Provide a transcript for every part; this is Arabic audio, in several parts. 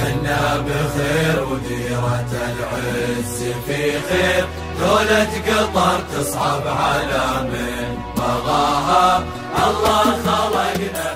حنا بخير وديرة العز في خير. دولة قطر تصعب على من بغاها. الله خلقنا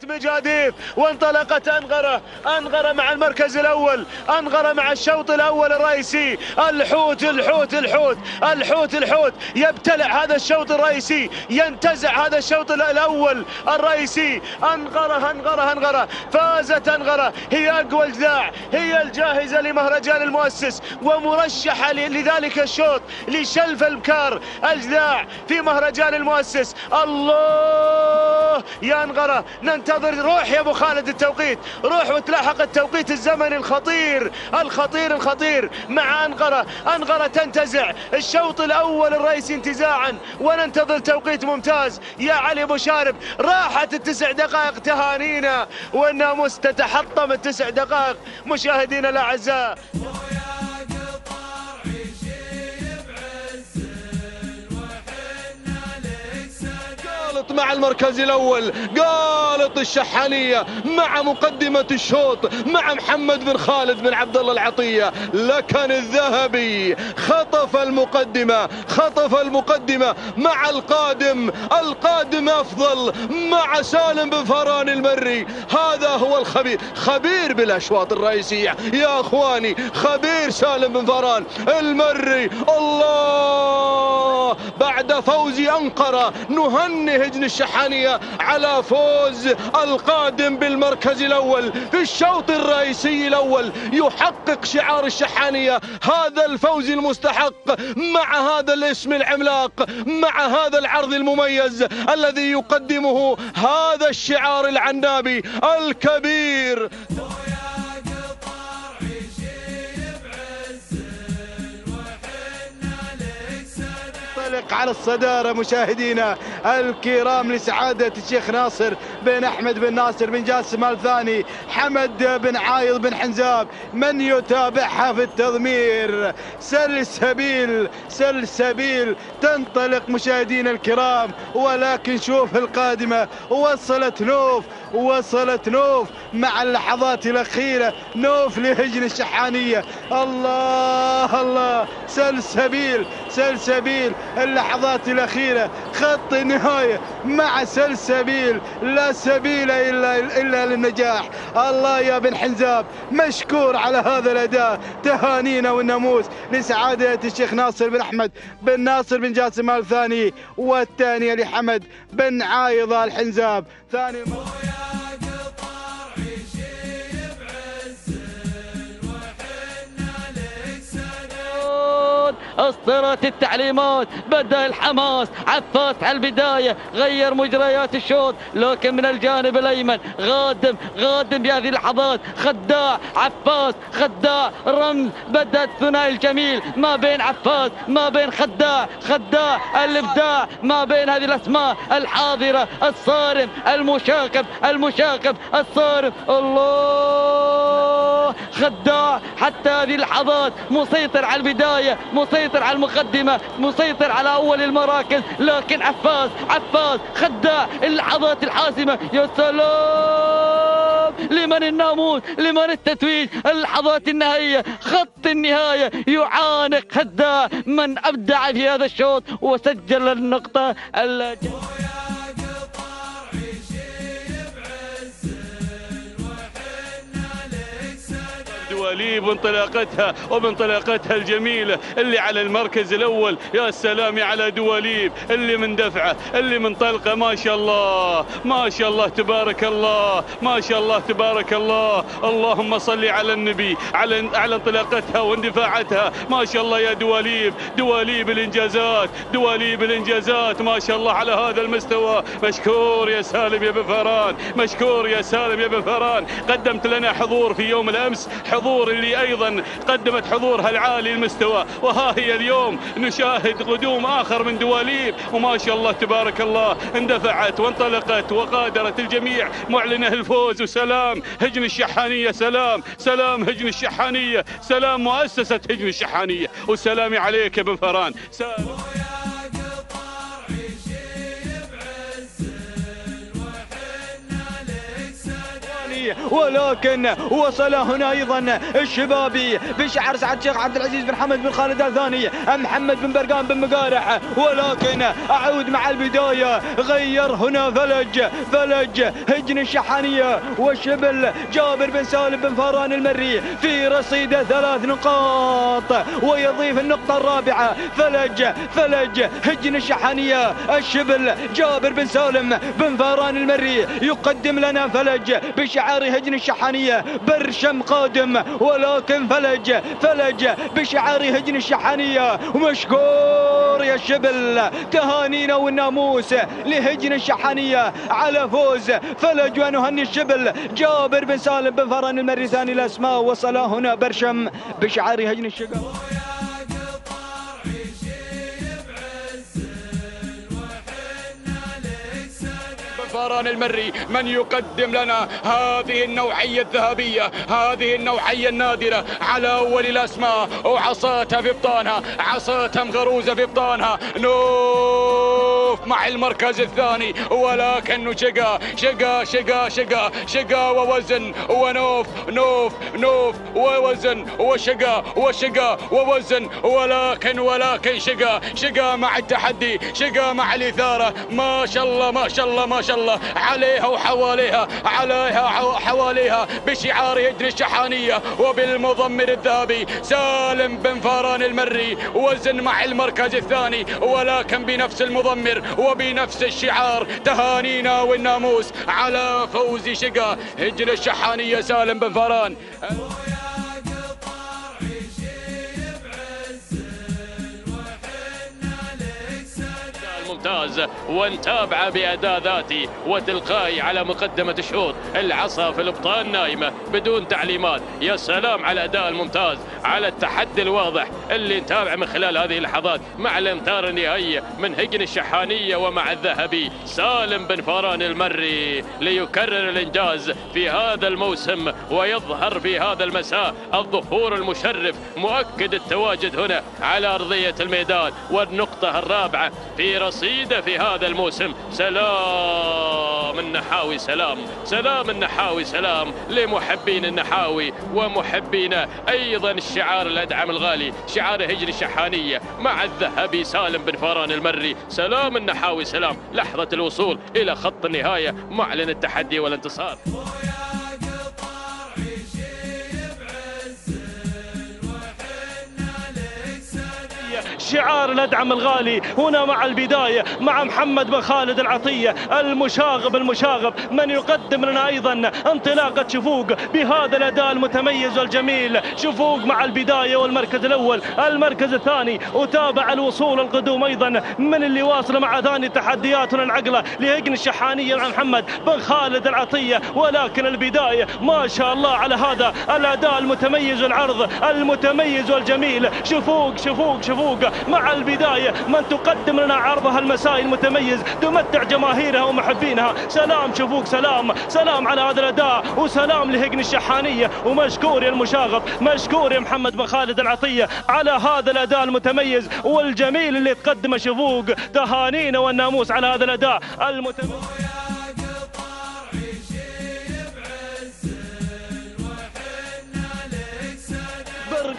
في بجاديف وانطلقت أنغرة أنغرة مع المركز الأول أنغرة مع الشوط الأول الرئيسي. الحوت الحوت الحوت الحوت الحوت. يبتلع هذا الشوط الرئيسي ينتزع هذا الشوط الأول الرئيسي. أنغرة أنغرة أنغرة فازت أنغرة هي أقوى الجداع هي الجاهزة لمهرجان المؤسس ومرشحة لذلك الشوط لشلف البكار الجداع في مهرجان المؤسس. الله! يا أنغرة ننتظر روح يا أبو خالد التوقيت. روح وتلاحق التوقيت الزمني الخطير الخطير الخطير مع أنقرة. أنقرة تنتزع. الشوط الأول الرئيسي انتزاعا. وننتظر توقيت ممتاز. يا علي أبو شارب راحت التسع دقائق تهانينا. والناموس تتحطم التسع دقائق. مشاهدينا الأعزاء. مع المركز الأول. قالط الشحانيه مع مقدمة الشوط مع محمد بن خالد بن عبد الله العطية. لكن الذهبي خطف المقدمة خطف المقدمة مع القادم. القادم أفضل مع سالم بن فران المري. هذا هو الخبير. خبير بالأشواط الرئيسية. يا أخواني خبير سالم بن فران المري. الله! بعد فوز أنقرة نهني هجن الشحانية على فوز القادم بالمركز الأول في الشوط الرئيسي الأول. يحقق شعار الشحانية هذا الفوز المستحق مع هذا الاسم العملاق مع هذا العرض المميز الذي يقدمه هذا الشعار العنابي الكبير. ينطلق على الصدارة مشاهدينا الكرام لسعادة الشيخ ناصر بن أحمد بن ناصر بن جاسم الثاني. حمد بن عايض بن حنزاب من يتابعها في التضمير؟ سلسبيل سلسبيل تنطلق مشاهدينا الكرام. ولكن شوف القادمة وصلت نوف وصلت نوف مع اللحظات الأخيرة. نوف لهجن الشحانية. الله الله. سلسبيل سلسبيل اللحظات الأخيرة. خط النهاية. مع سلسبيل لا سبيل إلا, إلا للنجاح. الله يا بن حنزاب مشكور على هذا الأداء. تهانينا والناموس لسعادة الشيخ ناصر بن أحمد بن ناصر بن جاسم الثاني والثانية لحمد بن عايضة الحنزاب ثاني اصدرت التعليمات بدأ الحماس عفاس على البداية غير مجريات الشوط. لكن من الجانب الأيمن غادم غادم بهذه اللحظات. خداع عفاس خداع رمز بدا الثنائي الجميل. ما بين عفاس ما بين خداع خداع الإبداع. ما بين هذه الأسماء الحاضرة الصارم المشاكب المشاكب الصارم. الله! خداع حتى هذه اللحظات مسيطر على البداية مسيطر على المقدمة مسيطر على أول المراكز. لكن عفاز عفاز خداع اللحظات الحاسمة. يا سلام! لمن الناموس؟ لمن التتويج؟ اللحظات النهائية خط النهاية. يعانق خداع من أبدع في هذا الشوط وسجل النقطة دواليب وانطلاقتها وبانطلاقتها الجميلة اللي على المركز الأول يا سلام على دواليب اللي من دفعة اللي من طلقة ما شاء الله ما شاء الله تبارك الله ما شاء الله تبارك الله. اللهم صل على النبي على على انطلاقتها واندفاعتها. ما شاء الله يا دواليب دواليب الإنجازات دواليب الإنجازات. ما شاء الله على هذا المستوى. مشكور يا سالم يا بفران مشكور يا سالم يا بفران قدمت لنا حضور في يوم الأمس حضور اللي أيضا قدمت حضورها العالي المستوى. وها هي اليوم نشاهد قدوم آخر من دواليب. وما شاء الله تبارك الله اندفعت وانطلقت وقادرت الجميع. معلنة الفوز وسلام. هجن الشحانية سلام. سلام هجن الشحانية. سلام مؤسسة هجن الشحانية. وسلامي عليك يا بن فران. سلام. ولكن وصل هنا أيضا الشبابي بشعر سعد الشيخ عبد العزيز بن حمد بن خالد الثاني محمد بن برقان بن مقارح. ولكن أعود مع البداية. غير هنا فلج فلج هجن الشحانية والشبل. جابر بن سالم بن فاران المري في رصيده ثلاث نقاط ويضيف النقطة الرابعة. فلج فلج هجن الشحانية الشبل. جابر بن سالم بن فاران المري يقدم لنا فلج بشعار هجن الشحانيه برشم قادم ولكن فلج فلج بشعار هجن الشحانيه ومشكور يا الشبل تهانينا والناموس لهجن الشحانيه على فوز فلج ونهني الشبل. جابر بن سالم بن فرن المري ثاني الأسماء. وصل هنا برشم بشعار هجن الشقا فاران المري من يقدم لنا هذه النوعية الذهبية هذه النوعية النادرة. على أول الأسماء وعصاتها في بطانها عصاتها مغروزة في بطانها. نوف مع المركز الثاني. ولكنه شقا شقا شقا شقا شقا ووزن ونوف نوف نوف ووزن وشقا وشقا ووزن. ولكن ولكن شقا شقا مع التحدي شقا مع الإثارة. ما شاء الله ما شاء الله ما شاء الله. عليها وحواليها عليها حواليها بشعار هجر الشحانية. وبالمضمر الذهبي سالم بن فاران المري. وزن مع المركز الثاني ولكن بنفس المضمر. وبنفس الشعار تهانينا والناموس على فوز شقا هجر الشحانية سالم بن فاران ممتاز ونتابعه بأداء ذاتي وتلقائي على مقدمة الشوط العصا في الأبطال نايمة بدون تعليمات. يا سلام على الأداء الممتاز على التحدي الواضح اللي نتابعه من خلال هذه اللحظات مع الامتار النهائية من هجن الشحانية ومع الذهبي سالم بن فاران المري ليكرر الإنجاز في هذا الموسم ويظهر في هذا المساء الظهور المشرف مؤكد التواجد هنا على أرضية الميدان والنقطة الرابعة في رصيده في هذا الموسم. سلام النحاوي سلام. سلام النحاوي سلام لمحبين النحاوي ومحبين أيضا الشعار الأدعم الغالي شعار هجر الشحانية مع الذهبي سالم بن فاران المري. سلام النحاوي سلام. لحظة الوصول إلى خط النهاية معلن التحدي والانتصار. شعار الأدعم الغالي. هنا مع البداية مع محمد بن خالد العطية المشاغب المشاغب من يقدم لنا أيضا انطلاقة شفوق بهذا الأداء المتميز والجميل. شفوق مع البداية والمركز الأول. المركز الثاني وتابع الوصول القدوم أيضا من اللي واصل مع ثاني تحدياتنا العقلة لهجن الشحانية مع محمد بن خالد العطية. ولكن البداية ما شاء الله على هذا الأداء المتميز والعرض المتميز والجميل. شفوق شفوق شفوق. مع البداية من تقدم لنا عرضها المسائي المتميز تمتع جماهيرها ومحبينها. سلام شفوق سلام سلام على هذا الأداء وسلام لهجن الشحانية ومشكور يا المشاغب مشكور يا محمد بن خالد العطية على هذا الأداء المتميز. والجميل اللي تقدمه شفوق تهانينا والناموس على هذا الأداء المتميز.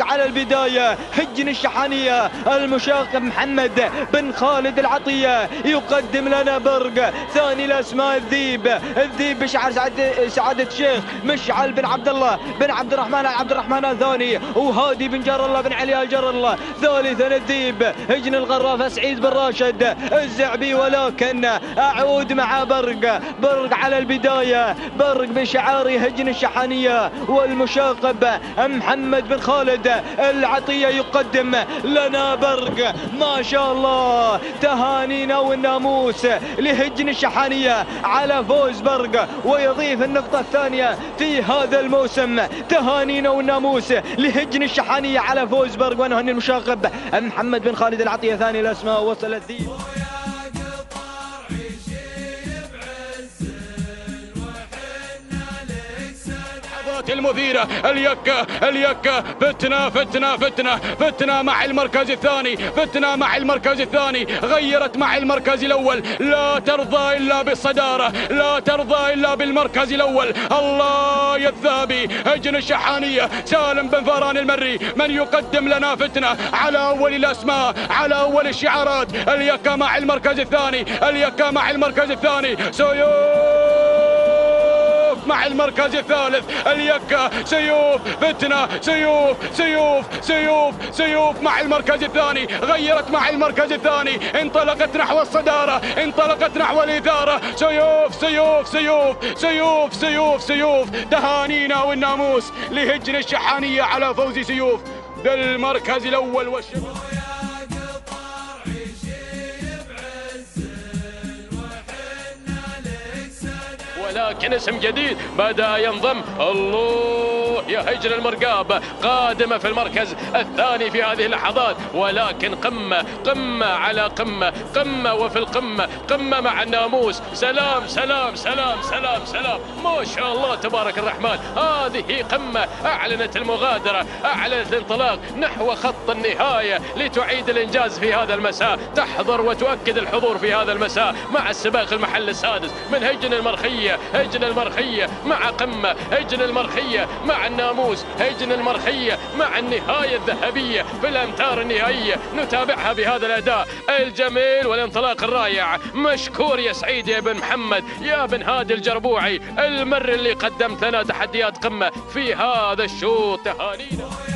على البداية. هجن الشحانية المشاق محمد بن خالد العطية. يقدم لنا برق. ثاني الأسماء الذيب. الذيب بشعر سعد سعادة الشيخ مشعل بن عبد الله بن عبد الرحمن عبد الرحمن الثاني. وهادي بن جر الله بن علي الجر الله. ثالثا الذيب. هجن الغرافة سعيد بن راشد. الزعبي ولكن أعود مع برق. برق على البداية. برق بشعار هجن الشحانية والمشاقب محمد بن خالد. العطية يقدم لنا برق. ما شاء الله تهانينا والناموس لهجن الشحانية على فوز برق. ويضيف النقطة الثانية في هذا الموسم تهانينا والناموس لهجن الشحانية على فوز برق. ونهني المشاغب محمد بن خالد العطية ثاني الأسماء وصل الذيب المثيرة اليكة اليكة. فتنة فتنة فتنة. فتنة مع المركز الثاني فتنة مع المركز الثاني. غيرت مع المركز الأول. لا ترضى إلا بالصدارة. لا ترضى إلا بالمركز الأول. الله يا الذهبي هجن الشحانية. سالم بن فاران المري. من يقدم لنا فتنة؟ على أول الأسماء على أول الشعارات. اليكة مع المركز الثاني. اليكة مع المركز الثاني. سيوف مع المركز الثالث اليكة سيوف فتنة سيوف سيوف سيوف سيوف مع المركز الثاني غيرت مع المركز الثاني انطلقت نحو الصدارة انطلقت نحو الإثارة سيوف سيوف سيوف سيوف سيوف سيوف تهانينا والناموس لهجن الشحانية على فوز سيوف بالمركز الأول والشباب ولكن اسم جديد بدا ينضم. الله! يا هجر المرقاب قادمه في المركز الثاني في هذه اللحظات. ولكن قمة قمة على قمة قمة وفي القمة قمة مع الناموس. سلام سلام سلام سلام سلام. ما شاء الله تبارك الرحمن. هذه قمة أعلنت المغادرة أعلنت الانطلاق نحو خط النهاية لتعيد الإنجاز في هذا المساء. تحضر وتؤكد الحضور في هذا المساء مع السباق المحل السادس من هجن المرخية هجن المرخية مع قمة هجن المرخية مع الناموس. هجن المرخية مع النهاية الذهبية. في الأمتار النهائية نتابعها بهذا الأداء. الجميل والانطلاق الرائع. مشكور يا سعيد يا بن محمد. يا بن هادي الجربوعي. المر اللي قدمت لنا تحديات قمة في هذا الشوط. تهانينا.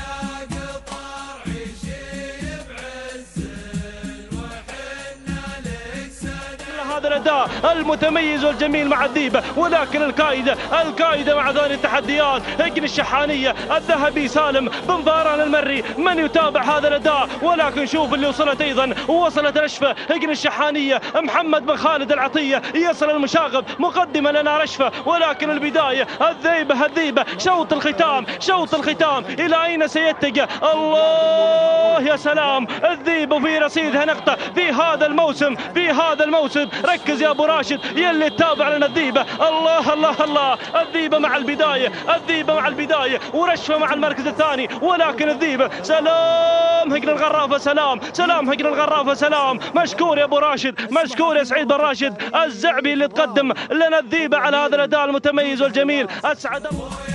هذا الاداء المتميز والجميل مع الذيبه ولكن الكايده الكايده مع ثاني التحديات هجن الشحانية الذهبي سالم بن فاران المري من يتابع هذا الاداء ولكن شوف اللي وصلت أيضا وصلت رشفة هجن الشحانية محمد بن خالد العطية يصل المشاغب مقدمه لنا رشفة ولكن البداية الذيبه الذيبه شوط الختام شوط الختام إلى أين سيتجه؟ الله يا سلام الذيبه في رصيدها نقطه في هذا الموسم في هذا الموسم ركز يا أبو راشد يلي تتابع لنا الذيبة. الله الله الله. الذيبة مع البداية الذيبة مع البداية. ورشفة مع المركز الثاني. ولكن الذيبة سلام هجن الغرافة سلام سلام هجن الغرافة سلام. مشكور يا أبو راشد مشكور يا سعيد بن راشد. الزعبي اللي تقدم لنا الذيبة على هذا الأداء المتميز والجميل. أسعد الله.